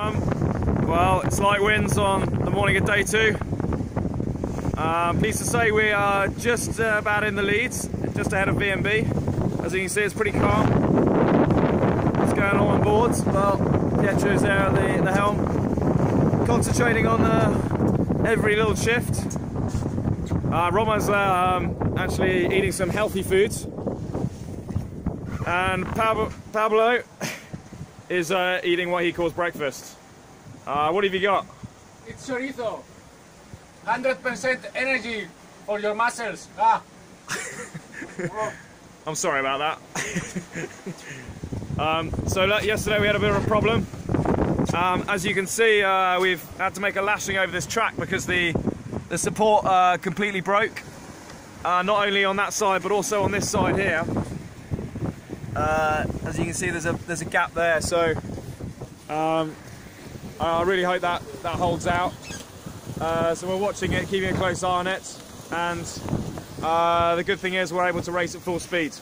Um, well, it's light winds on the morning of day two. Um, pleased to say we are just uh, about in the leads, just ahead of V and B. As you can see, it's pretty calm. What's going on on boards? Well, Pietro's there at the, the helm, concentrating on uh, every little shift. Uh, Roma's um, actually eating some healthy foods. And Pablo, Pablo is uh, eating what he calls breakfast. Uh, what have you got? It's chorizo. 100% energy for your muscles. Ah. I'm sorry about that. um, so yesterday we had a bit of a problem. Um, as you can see, uh, we've had to make a lashing over this track because the the support uh, completely broke. Uh, not only on that side, but also on this side here. Uh, as you can see, there's a there's a gap there. So um, I really hope that that holds out. Uh, so we're watching it, keeping a close eye on it, and uh, the good thing is we're able to race at full speed.